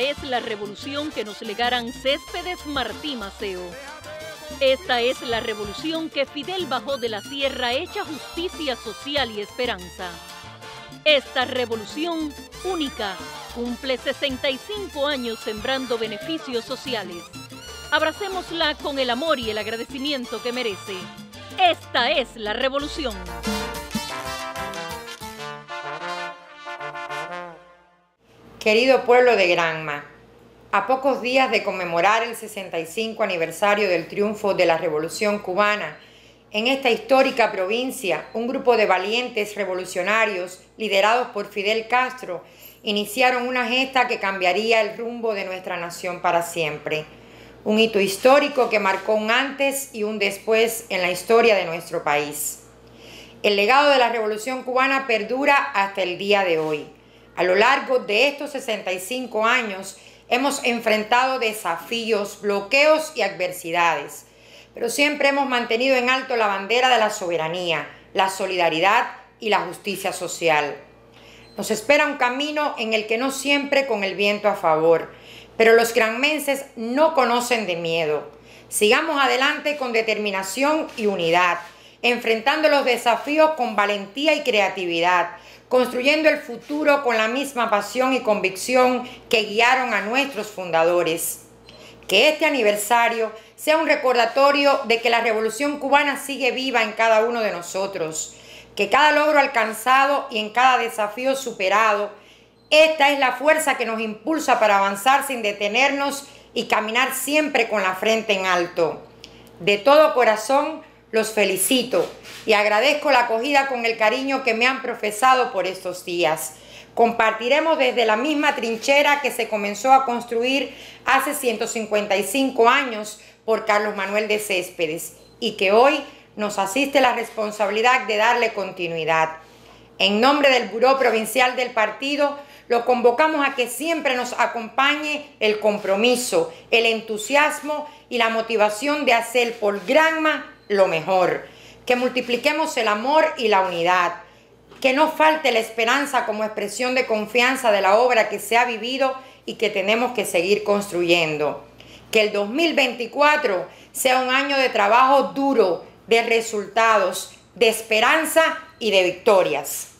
Es la revolución que nos legaran Céspedes Martí Maceo. Esta es la revolución que Fidel bajó de la sierra hecha justicia social y esperanza. Esta revolución única cumple 65 años sembrando beneficios sociales. Abracémosla con el amor y el agradecimiento que merece. Esta es la revolución. Querido pueblo de Granma, a pocos días de conmemorar el 65 aniversario del triunfo de la Revolución cubana, en esta histórica provincia, un grupo de valientes revolucionarios liderados por Fidel Castro iniciaron una gesta que cambiaría el rumbo de nuestra nación para siempre. Un hito histórico que marcó un antes y un después en la historia de nuestro país. El legado de la Revolución cubana perdura hasta el día de hoy. A lo largo de estos 65 años hemos enfrentado desafíos, bloqueos y adversidades, pero siempre hemos mantenido en alto la bandera de la soberanía, la solidaridad y la justicia social. Nos espera un camino en el que no siempre con el viento a favor, pero los granmenses no conocen de miedo. Sigamos adelante con determinación y unidad, enfrentando los desafíos con valentía y creatividad, construyendo el futuro con la misma pasión y convicción que guiaron a nuestros fundadores. Que este aniversario sea un recordatorio de que la revolución cubana sigue viva en cada uno de nosotros, que cada logro alcanzado y en cada desafío superado, esta es la fuerza que nos impulsa para avanzar sin detenernos y caminar siempre con la frente en alto. De todo corazón, los felicito y agradezco la acogida con el cariño que me han profesado por estos días. Compartiremos desde la misma trinchera que se comenzó a construir hace 155 años por Carlos Manuel de Céspedes y que hoy nos asiste la responsabilidad de darle continuidad. En nombre del Buró Provincial del Partido, lo convocamos a que siempre nos acompañe el compromiso, el entusiasmo y la motivación de hacer por Granma lo mejor, que multipliquemos el amor y la unidad, que no falte la esperanza como expresión de confianza de la obra que se ha vivido y que tenemos que seguir construyendo. Que el 2024 sea un año de trabajo duro, de resultados, de esperanza y de victorias.